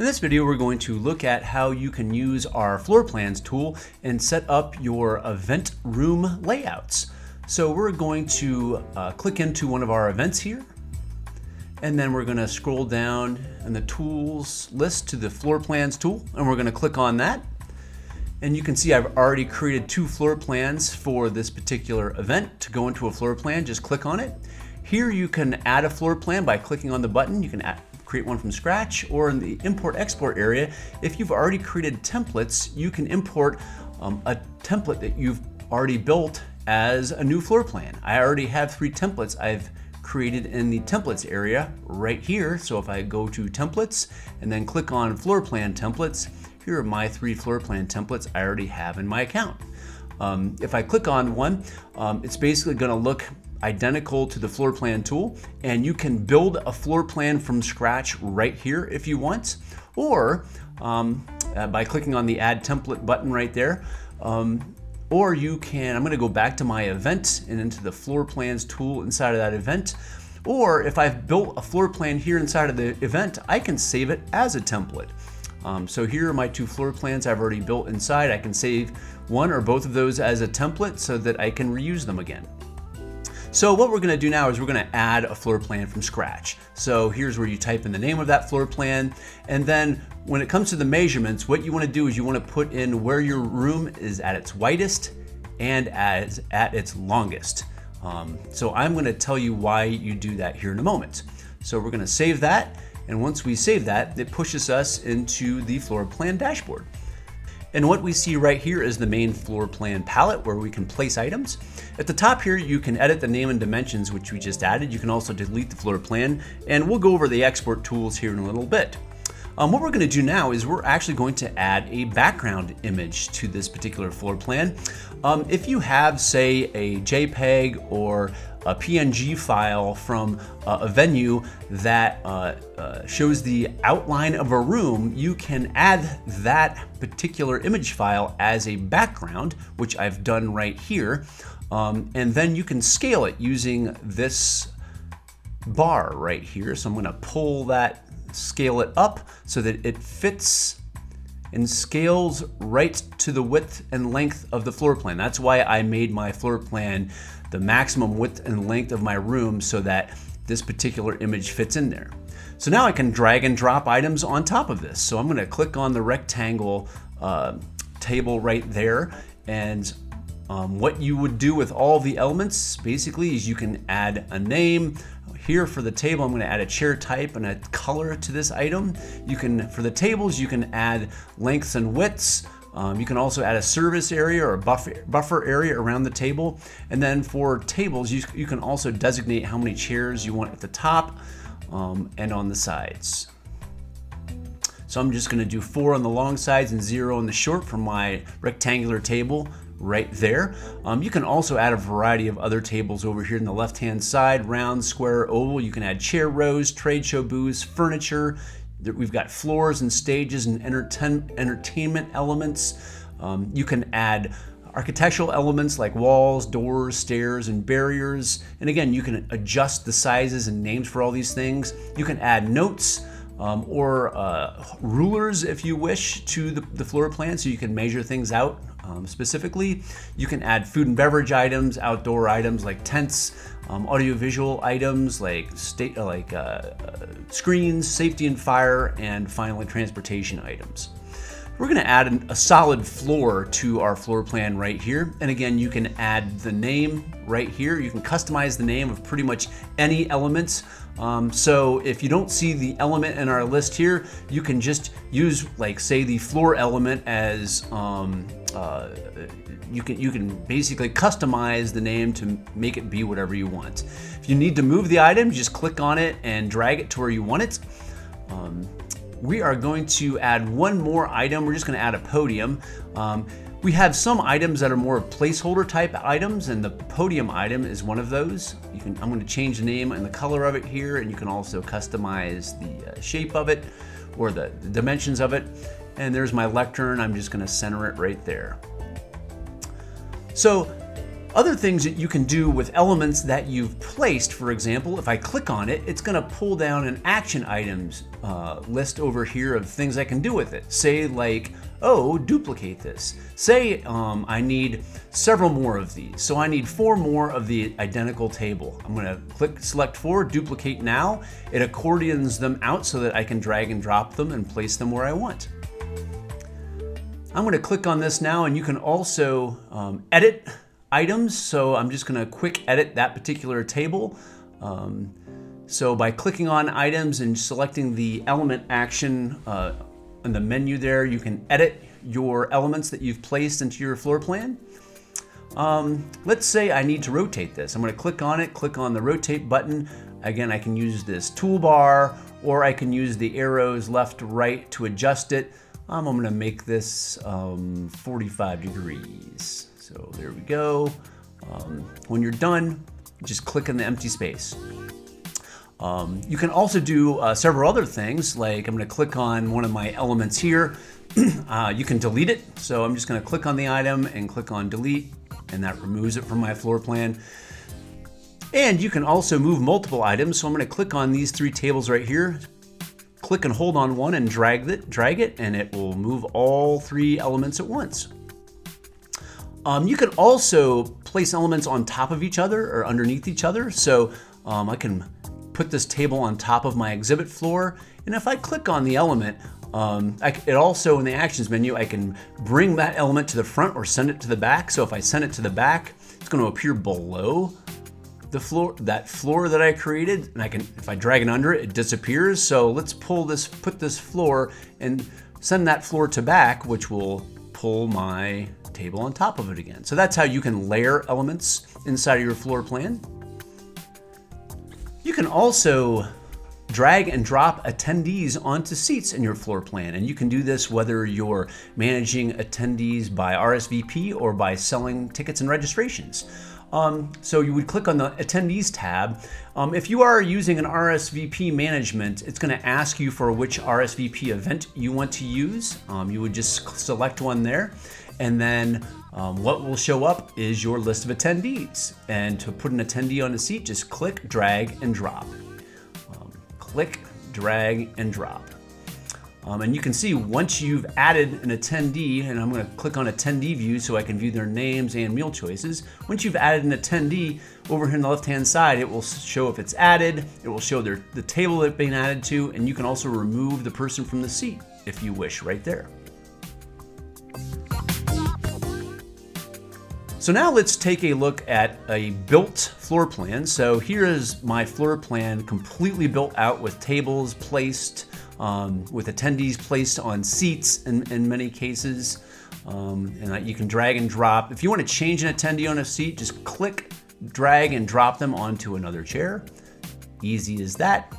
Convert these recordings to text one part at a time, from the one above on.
In this video, we're going to look at how you can use our floor plans tool and set up your event room layouts. So we're going to uh, click into one of our events here, and then we're gonna scroll down in the tools list to the floor plans tool, and we're gonna click on that. And you can see I've already created two floor plans for this particular event. To go into a floor plan, just click on it. Here you can add a floor plan by clicking on the button. You can add, create one from scratch, or in the import export area, if you've already created templates, you can import um, a template that you've already built as a new floor plan. I already have three templates I've created in the templates area right here. So if I go to templates and then click on floor plan templates, here are my three floor plan templates I already have in my account. Um, if I click on one, um, it's basically gonna look identical to the floor plan tool and you can build a floor plan from scratch right here if you want or um, uh, by clicking on the add template button right there um, or you can, I'm gonna go back to my event and into the floor plans tool inside of that event or if I've built a floor plan here inside of the event, I can save it as a template. Um, so here are my two floor plans I've already built inside. I can save one or both of those as a template so that I can reuse them again. So what we're gonna do now is we're gonna add a floor plan from scratch. So here's where you type in the name of that floor plan. And then when it comes to the measurements, what you wanna do is you wanna put in where your room is at its widest and as at its longest. Um, so I'm gonna tell you why you do that here in a moment. So we're gonna save that. And once we save that, it pushes us into the floor plan dashboard. And what we see right here is the main floor plan palette where we can place items. At the top here, you can edit the name and dimensions, which we just added. You can also delete the floor plan, and we'll go over the export tools here in a little bit. Um, what we're going to do now is we're actually going to add a background image to this particular floor plan. Um, if you have, say, a JPEG or a PNG file from uh, a venue that uh, uh, shows the outline of a room, you can add that particular image file as a background, which I've done right here. Um, and then you can scale it using this bar right here. So I'm gonna pull that, scale it up so that it fits and scales right to the width and length of the floor plan. That's why I made my floor plan the maximum width and length of my room so that this particular image fits in there. So now I can drag and drop items on top of this. So I'm gonna click on the rectangle uh, table right there and um, what you would do with all the elements basically is you can add a name. Here for the table, I'm gonna add a chair type and a color to this item. You can, for the tables, you can add lengths and widths. Um, you can also add a service area or a buffer, buffer area around the table. And then for tables, you, you can also designate how many chairs you want at the top um, and on the sides. So I'm just gonna do four on the long sides and zero on the short for my rectangular table right there. Um, you can also add a variety of other tables over here in the left hand side, round, square, oval. You can add chair rows, trade show booths, furniture. We've got floors and stages and entertainment elements. Um, you can add architectural elements like walls, doors, stairs, and barriers. And again, you can adjust the sizes and names for all these things. You can add notes um, or uh, rulers if you wish to the, the floor plan so you can measure things out um, specifically. You can add food and beverage items, outdoor items like tents, um, audiovisual items like state like uh, uh, screens, safety and fire, and finally transportation items. We're going to add an, a solid floor to our floor plan right here. And again, you can add the name right here. You can customize the name of pretty much any elements. Um, so if you don't see the element in our list here, you can just use like say the floor element as um, uh, you can you can basically customize the name to make it be whatever you want. If you need to move the item, just click on it and drag it to where you want it. Um, we are going to add one more item. We're just going to add a podium. Um, we have some items that are more placeholder type items, and the podium item is one of those. You can, I'm going to change the name and the color of it here, and you can also customize the uh, shape of it or the, the dimensions of it. And there's my lectern. I'm just going to center it right there. So Other things that you can do with elements that you've placed, for example, if I click on it, it's gonna pull down an action items uh, list over here of things I can do with it. Say like, oh, duplicate this. Say um, I need several more of these. So I need four more of the identical table. I'm gonna click select four, duplicate now. It accordions them out so that I can drag and drop them and place them where I want. I'm gonna click on this now and you can also um, edit items. So I'm just gonna quick edit that particular table. Um, so by clicking on items and selecting the element action uh, in the menu there, you can edit your elements that you've placed into your floor plan. Um, let's say I need to rotate this. I'm gonna click on it, click on the rotate button. Again, I can use this toolbar or I can use the arrows left right to adjust it. Um, I'm gonna make this um, 45 degrees. So there we go. Um, when you're done, just click in the empty space. Um, you can also do uh, several other things, like I'm gonna click on one of my elements here. uh, you can delete it. So I'm just gonna click on the item and click on delete, and that removes it from my floor plan. And you can also move multiple items. So I'm gonna click on these three tables right here, click and hold on one and drag it, drag it, and it will move all three elements at once. Um, you can also place elements on top of each other or underneath each other. So um, I can put this table on top of my exhibit floor. And if I click on the element, um, I, it also in the actions menu, I can bring that element to the front or send it to the back. So if I send it to the back, it's going to appear below the floor, that floor that I created. And I can, if I drag it under it, it disappears. So let's pull this, put this floor and send that floor to back, which will pull my table on top of it again. So that's how you can layer elements inside of your floor plan. You can also drag and drop attendees onto seats in your floor plan. And you can do this whether you're managing attendees by RSVP or by selling tickets and registrations. Um, so you would click on the attendees tab. Um, if you are using an RSVP management, it's going to ask you for which RSVP event you want to use. Um, you would just select one there. And then um, what will show up is your list of attendees. And to put an attendee on a seat, just click, drag, and drop. Um, click, drag, and drop. Um, and you can see once you've added an attendee, and I'm going to click on attendee view so I can view their names and meal choices. Once you've added an attendee, over here on the left-hand side, it will show if it's added, it will show their, the table they've been added to, and you can also remove the person from the seat if you wish right there. So now let's take a look at a built floor plan. So here is my floor plan completely built out with tables placed, um, with attendees placed on seats in, in many cases. Um, and you can drag and drop. If you want to change an attendee on a seat, just click, drag, and drop them onto another chair. Easy as that.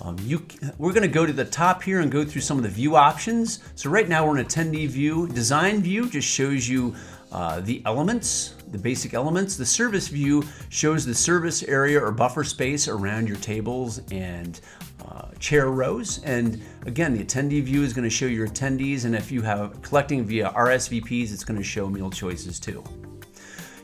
Um, you, we're going to go to the top here and go through some of the view options. So right now we're in attendee view. Design view just shows you uh, the elements, the basic elements. The service view shows the service area or buffer space around your tables and uh, chair rows. And again, the attendee view is going to show your attendees. And if you have collecting via RSVPs, it's going to show meal choices too.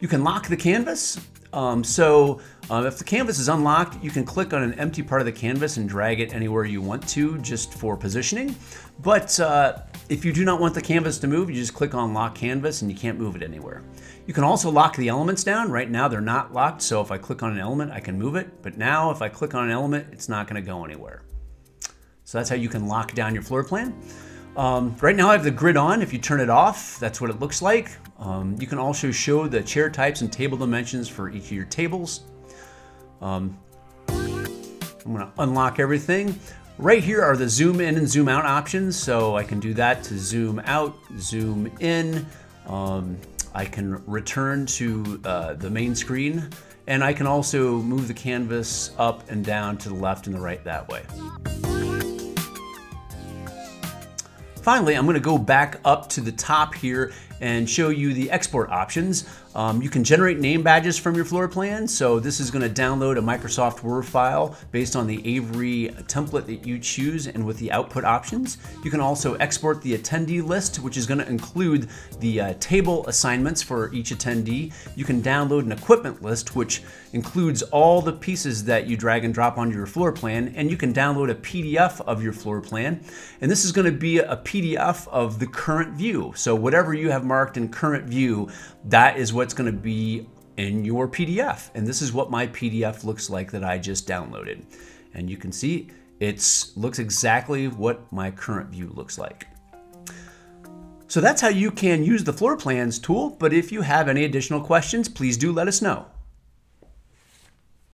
You can lock the canvas. Um, so um, if the canvas is unlocked, you can click on an empty part of the canvas and drag it anywhere you want to just for positioning. But uh, if you do not want the canvas to move, you just click on lock canvas and you can't move it anywhere. You can also lock the elements down. Right now they're not locked, so if I click on an element, I can move it. But now if I click on an element, it's not gonna go anywhere. So that's how you can lock down your floor plan. Um, right now I have the grid on. If you turn it off, that's what it looks like. Um, you can also show the chair types and table dimensions for each of your tables. Um, I'm gonna unlock everything. Right here are the zoom in and zoom out options. So I can do that to zoom out, zoom in. Um, I can return to uh, the main screen and I can also move the canvas up and down to the left and the right that way. Finally, I'm gonna go back up to the top here and show you the export options. Um, you can generate name badges from your floor plan. So this is going to download a Microsoft Word file based on the Avery template that you choose and with the output options. You can also export the attendee list, which is going to include the uh, table assignments for each attendee. You can download an equipment list, which includes all the pieces that you drag and drop onto your floor plan. And you can download a PDF of your floor plan. And this is going to be a PDF of the current view. So whatever you have marked in current view, that is what's going to be in your PDF. And this is what my PDF looks like that I just downloaded. And you can see it looks exactly what my current view looks like. So that's how you can use the floor plans tool, but if you have any additional questions, please do let us know.